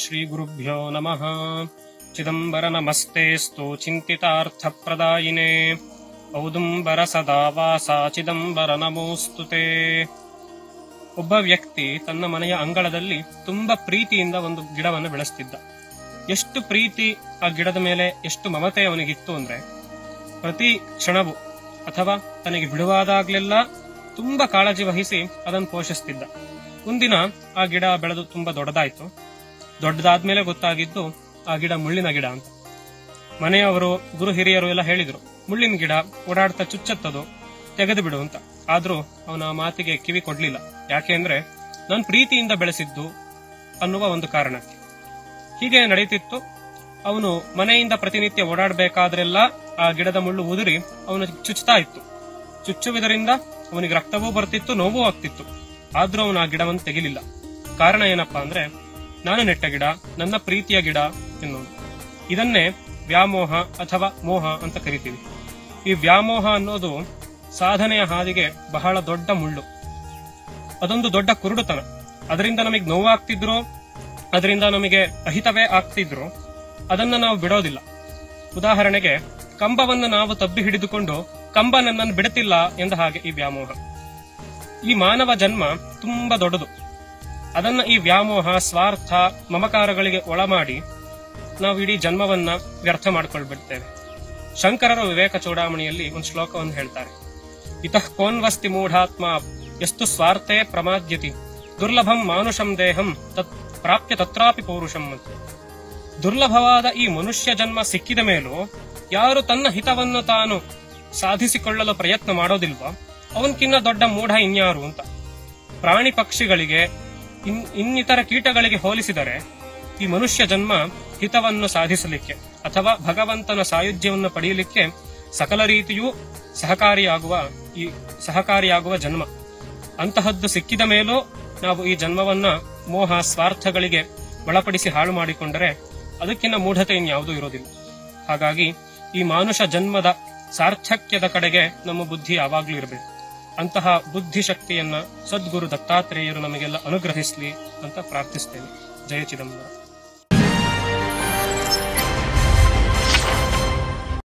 श्रीगुरुभ्यो नमः चिदम्बर नमस्तेऽस्तु चिन्तितार्थप्रदायिने ಔದುಂಬರ ಸದಾ ವಾಸ ಚಿದಂಬರ ನಮೋಸ್ತು ತೇ ಒಬ್ಬ ವ್ಯಕ್ತಿ ತನ್ನ ಮನೆಯ ಅಂಗಳದಲ್ಲಿ ತುಂಬಾ ಪ್ರೀತಿಯಿಂದ ಒಂದು ಗಿಡವನ್ನು ಬೆಳೆಸ್ತಿದ್ದ ಎಷ್ಟು ಪ್ರೀತಿ ಆ ಗಿಡದ ಮೇಲೆ ಎಷ್ಟು ಮಮತೆ ಅವನಿಗಿತ್ತು ಅಂದ್ರೆ ಪ್ರತಿ ಕ್ಷಣವು ಅಥವಾ ತನಗೆ ಬಿಡುವಾದಾಗ್ಲೆಲ್ಲ ತುಂಬಾ ಕಾಳಜಿ ವಹಿಸಿ ಅದನ್ನು ಪೋಷಿಸ್ತಿದ್ದ ಒಂದಿನ ಆ ಗಿಡ ಬೆಳೆದು ತುಂಬಾ ದೊಡ್ಡದಾಯ್ತು ದೊಡ್ಡದಾದ್ಮೇಲೆ ಗೊತ್ತಾಗಿದ್ದು ಆ ಗಿಡ ಮುಳ್ಳಿನ ಗಿಡ ಅಂತ. ಮನೆಯವರು, ಗುರು ಹಿರಿಯರು ಎಲ್ಲ ಹೇಳಿದ್ರು, ಮುಳ್ಳಿನ ಗಿಡ ಓಡಾಡ್ತಾ ಚುಚ್ಚತ್ತದು, ತೆಗೆದು ಬಿಡು ಅಂತ. ಆದ್ರೂ ಅವನ ಮಾತಿಗೆ ಕಿವಿ ಕೊಡ್ಲಿಲ್ಲ. ಯಾಕೆ ಅಂದ್ರೆ, ನಾನು ಪ್ರೀತಿಯಿಂದ ಬೆಳೆಸಿದ್ದು ಅನ್ನುವ ಒಂದು ಕಾರಣಕ್ಕೆ. ಹೀಗೆ ನಡೀತಿತ್ತು. ಅವನು ಮನೆಯಿಂದ ಪ್ರತಿನಿತ್ಯ ಓಡಾಡಬೇಕಾದ್ರೆಲ್ಲ ಆ ಗಿಡದ ಮುಳ್ಳು ಉದುರಿ ಅವನು ಚುಚ್ಚುತ್ತಾ ಇತ್ತು. ಚುಚ್ಚುವುದರಿಂದ ಅವನಿಗೆ ರಕ್ತವೂ ಬರ್ತಿತ್ತು, ನೋವೂ ಆಗ್ತಿತ್ತು. ಆದ್ರೂ ಅವನು ಆ ಗಿಡವನ್ನು ತೆಗಿಲಿಲ್ಲ. ಕಾರಣ ಏನಪ್ಪಾ ಅಂದ್ರೆ ನಾನು ನೆಟ್ಟ ಗಿಡ, ನನ್ನ ಪ್ರೀತಿಯ ಗಿಡ ಎನ್ನುವುದು. ಇದನ್ನೇ ವ್ಯಾಮೋಹ ಅಥವಾ ಮೋಹ ಅಂತ ಕರಿತೀವಿ. ಈ ವ್ಯಾಮೋಹ ಅನ್ನೋದು ಸಾಧನೆಯ ಹಾದಿಗೆ ಬಹಳ ದೊಡ್ಡ ಮುಳ್ಳು. ಅದೊಂದು ದೊಡ್ಡ ಕುರುಡುತನ. ಅದರಿಂದ ನಮಗೆ ನೋವಾಗ್ತಿದ್ರು, ಅದರಿಂದ ನಮಗೆ ಅಹಿತವೇ ಆಗ್ತಿದ್ರು, ಅದನ್ನ ನಾವು ಬಿಡೋದಿಲ್ಲ. ಉದಾಹರಣೆಗೆ, ಕಂಬವನ್ನು ನಾವು ತಬ್ಬಿ ಹಿಡಿದುಕೊಂಡು ಕಂಬ ನನ್ನನ್ನು ಬಿಡುತ್ತಿಲ್ಲ ಎಂದ ಹಾಗೆ ಈ ವ್ಯಾಮೋಹ. ಈ ಮಾನವ ಜನ್ಮ ತುಂಬಾ ದೊಡ್ಡದು. ಅದನ್ನ ಈ ವ್ಯಾಮೋಹ, ಸ್ವಾರ್ಥ, ಮಮಕಾರಗಳಿಗೆ ಒಳಮಾಡಿ ನಾವು ಇಡೀ ಜನ್ಮವನ್ನ ವ್ಯರ್ಥ ಮಾಡ್ಕೊಳ್ಬಿಡ್ತೇವೆ. ಶಂಕರರು ವಿವೇಕ ಚೂಡಾಮಣಿಯಲ್ಲಿ ಒಂದು ಶ್ಲೋಕವನ್ನು ಹೇಳ್ತಾರೆ. ಇತಃ ಕೋನ್ವಸ್ತಿ ಮೂಢಾತ್ಮ ಎಷ್ಟು ಸ್ವಾರ್ಥೇ ಪ್ರಮಾದ್ಯತಿ. ದುರ್ಲಭಂ ಮಾನುಷಂ ದೇಹಂ ತತ್ ಪ್ರಾಪ್ಯ ತತ್ರಾಪಿ ಪೌರುಷಂ ಅಂತ. ದುರ್ಲಭವಾದ ಈ ಮನುಷ್ಯ ಜನ್ಮ ಸಿಕ್ಕಿದ ಮೇಲೂ ಯಾರು ತನ್ನ ಹಿತವನ್ನು ತಾನು ಸಾಧಿಸಿಕೊಳ್ಳಲು ಪ್ರಯತ್ನ ಮಾಡೋದಿಲ್ವೋ, ಅವನ್ಕಿನ್ನ ದೊಡ್ಡ ಮೂಢ ಇನ್ಯಾರು ಅಂತ. ಪ್ರಾಣಿ ಪಕ್ಷಿಗಳಿಗೆ ಇನ್ನಿತರ ಕೀಟಗಳಿಗೆ ಹೋಲಿಸಿದರೆ ಈ ಮನುಷ್ಯ ಜನ್ಮ ಹಿತವನ್ನು ಸಾಧಿಸಲಿಕ್ಕೆ ಅಥವಾ ಭಗವಂತನ ಸಾಯುಜ್ಯವನ್ನು ಪಡೆಯಲಿಕ್ಕೆ ಸಕಲ ರೀತಿಯೂ ಸಹಕಾರಿಯಾಗುವ ಈ, ಸಹಕಾರಿಯಾಗುವ ಜನ್ಮ. ಅಂತಹದ್ದು ಸಿಕ್ಕಿದ ಮೇಲೂ ನಾವು ಈ ಜನ್ಮವನ್ನ ಮೋಹ, ಸ್ವಾರ್ಥಗಳಿಗೆ ಒಳಪಡಿಸಿ ಹಾಳು ಮಾಡಿಕೊಂಡರೆ ಅದಕ್ಕಿಂತ ಮೂಢತೆ ಇನ್ಯಾವುದೂ ಇರೋದಿಲ್ಲ ಹಾಗಾಗಿ ಈ ಮಾನುಷ ಜನ್ಮದ ಸಾರ್ಥಕ್ಯದ ಕಡೆಗೆ ನಮ್ಮ ಬುದ್ಧಿ ಯಾವಾಗ್ಲೂ ಇರಬೇಕು. ಅಂತಹ ಬುದ್ಧಿ ಶಕ್ತಿಯನ್ನ ಸದ್ಗುರು ದತ್ತಾತ್ರೇಯರು ನಮಗೆಲ್ಲ ಅನುಗ್ರಹಿಸಲಿ ಅಂತ ಪ್ರಾರ್ಥಿಸ್ತೇನೆ. ಜಯ ಚಿದಂಬರ.